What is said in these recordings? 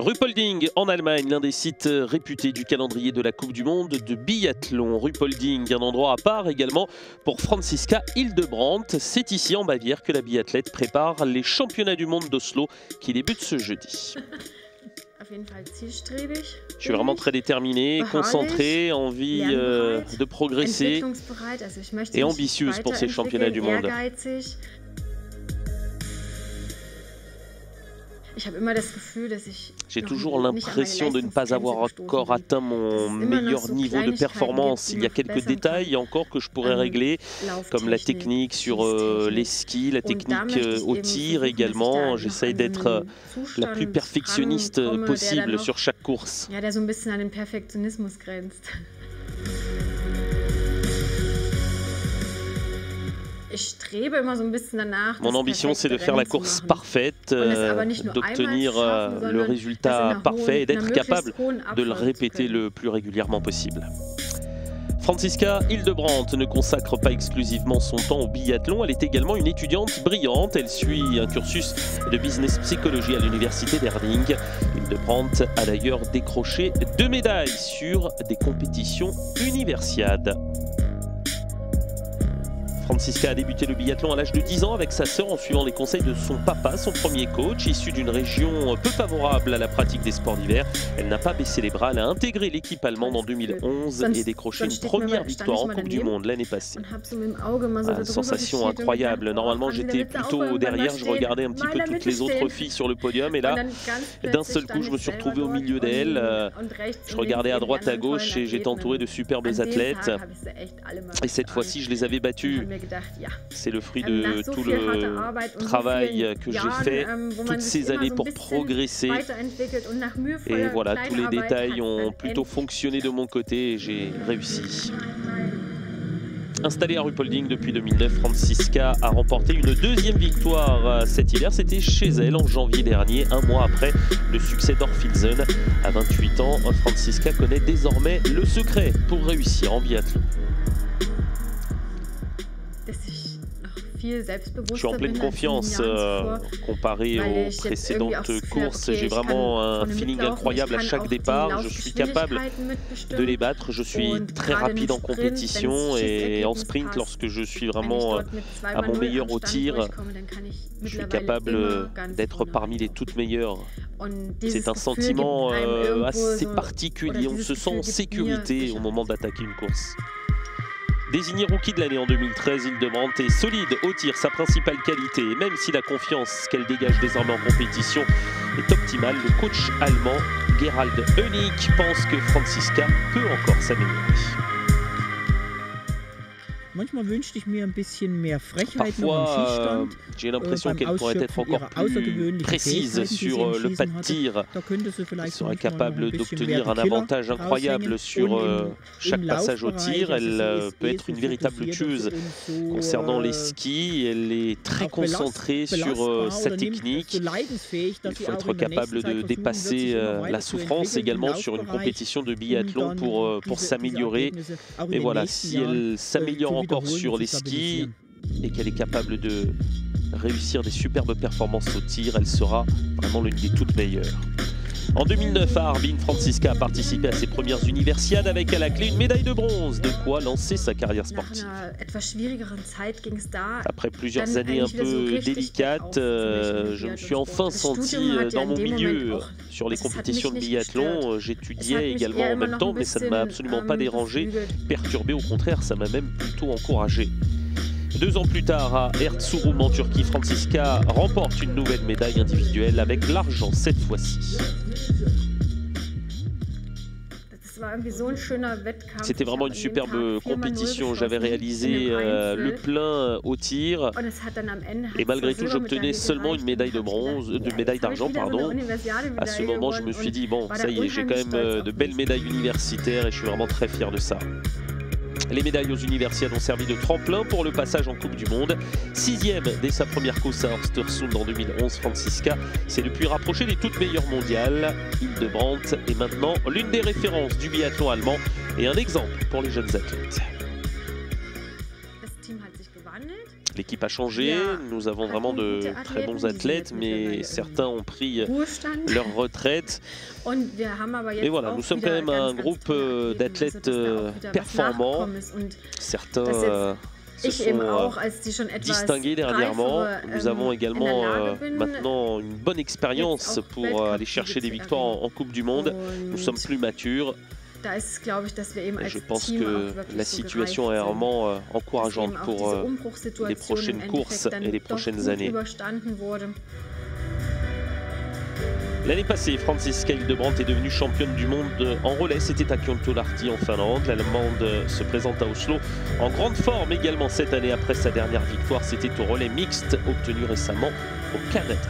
Rupolding en Allemagne, l'un des sites réputés du calendrier de la Coupe du Monde de biathlon. Rupolding, un endroit à part également pour Franziska Hildebrandt. C'est ici en Bavière que la biathlète prépare les championnats du monde d'Oslo qui débutent ce jeudi. Je suis vraiment très déterminée, concentrée, envie euh, de progresser et ambitieuse pour ces championnats du monde. J'ai toujours l'impression de ne pas avoir encore atteint mon meilleur niveau de performance. Il y a quelques détails encore que je pourrais régler, comme la technique sur euh, les skis, la technique euh, au tir également. J'essaye d'être euh, la plus perfectionniste possible sur chaque course. Mon ambition, c'est de faire la course parfaite, euh, d'obtenir euh, le résultat parfait et d'être capable de le répéter le plus régulièrement possible. Franziska Hildebrandt ne consacre pas exclusivement son temps au biathlon, elle est également une étudiante brillante. Elle suit un cursus de business psychologie à l'université d'Erding. Hildebrandt a d'ailleurs décroché deux médailles sur des compétitions universiades. Francisca a débuté le biathlon à l'âge de 10 ans avec sa sœur en suivant les conseils de son papa, son premier coach, issu d'une région peu favorable à la pratique des sports d'hiver. Elle n'a pas baissé les bras, elle a intégré l'équipe allemande en 2011 et décroché une première victoire en Coupe du Monde l'année passée. Une sensation incroyable. Normalement, j'étais plutôt derrière, je regardais un petit peu toutes les autres filles sur le podium et là, d'un seul coup, je me suis retrouvé au milieu d'elles. Je regardais à droite, à gauche et j'étais entouré de superbes athlètes. Et cette fois-ci, je les avais battues. C'est le fruit de tout le travail que j'ai fait ähm, toutes ces années pour progresser. Et voilà, tous les détails ont plutôt fonctionné de mon côté et j'ai réussi. Installée à Rupolding depuis 2009, Francisca a remporté une deuxième victoire euh, cet hiver. C'était chez elle en janvier dernier, un mois après le succès d'Orfilsen. À 28 ans, Francisca connaît désormais le secret pour réussir en biathlon. Je suis en pleine confiance euh, comparé aux précédentes courses. J'ai vraiment un feeling incroyable à chaque départ. Je suis capable de les battre. Je suis très rapide en compétition et en sprint lorsque je suis vraiment euh, à mon meilleur au tir. Je suis capable d'être parmi les toutes meilleures. C'est un sentiment euh, assez particulier. On se sent en sécurité au moment d'attaquer une course. Désigné rookie de l'année en 2013, il demande est solide au tir, sa principale qualité. Et même si la confiance qu'elle dégage désormais en compétition est optimale, le coach allemand Gerald Hönig pense que Franziska peut encore s'améliorer. Parfois, j'ai l'impression qu'elle pourrait être encore plus précise sur le pas de tir. Elle serait capable d'obtenir un avantage incroyable sur euh, chaque passage au tir. Elle euh, peut être une véritable tueuse concernant les skis. Elle est très concentrée sur euh, sa technique. Il faut être capable de dépasser la souffrance également sur une compétition de biathlon pour, pour s'améliorer. Et voilà, si elle s'améliore encore sur les skis et qu'elle est capable de réussir des superbes performances au tir, elle sera vraiment l'une des toutes meilleures. En 2009, à Harbin, Francisca a participé à ses premières universiades avec à la clé une médaille de bronze, de quoi lancer sa carrière sportive. Après plusieurs années un peu délicates, euh, je me suis enfin senti euh, dans mon milieu sur les compétitions de biathlon. J'étudiais également en même temps, mais ça ne m'a absolument pas dérangé, perturbé, au contraire, ça m'a même plutôt encouragé. Deux ans plus tard, à Erzurum en Turquie, Francisca remporte une nouvelle médaille individuelle avec l'argent cette fois-ci. C'était vraiment une superbe compétition. J'avais réalisé euh, le plein au tir et malgré tout, j'obtenais seulement une médaille de bronze, de médaille d'argent, pardon. À ce moment, je me suis dit bon, ça y est, j'ai quand même euh, de belles médailles universitaires et je suis vraiment très fier de ça. Les médailles aux universiades ont servi de tremplin pour le passage en Coupe du Monde. Sixième dès sa première course à Östersund en 2011, Francisca s'est depuis rapproché des toutes meilleures mondiales. Hildebrandt est maintenant l'une des références du biathlon allemand et un exemple pour les jeunes athlètes. L'équipe a changé, nous avons vraiment de très bons athlètes, mais certains ont pris leur retraite. Mais voilà, nous sommes quand même un groupe d'athlètes performants. Certains se sont distingués dernièrement. Nous avons également maintenant une bonne expérience pour aller chercher des victoires en Coupe du Monde. Nous sommes plus matures. Je pense que la situation est vraiment euh, encourageante pour euh, les prochaines courses et les prochaines années. L'année passée, Franziska Hildebrandt est devenue championne du monde en relais. C'était à Kiontolarti en Finlande. L'Allemande se présente à Oslo en grande forme également cette année après sa dernière victoire. C'était au relais mixte obtenu récemment au Canada.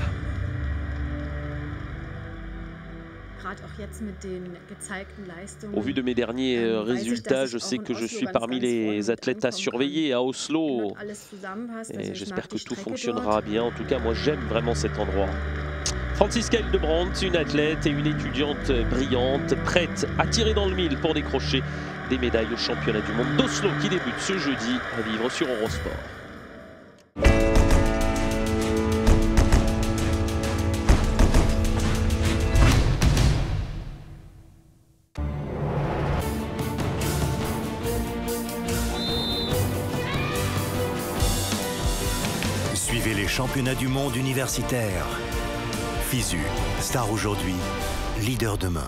Au vu de mes derniers ähm, euh, résultats, je sais que je suis parmi les athlètes à surveiller à Oslo. Et j'espère que tout fonctionnera bien. En tout cas, moi j'aime vraiment cet endroit. Franziska Hildebrandt, une athlète et une étudiante brillante, prête à tirer dans le mille pour décrocher des médailles au championnat du monde d'Oslo qui débute ce jeudi à vivre sur Eurosport. Les championnats du monde universitaire. FISU, star aujourd'hui, leader demain.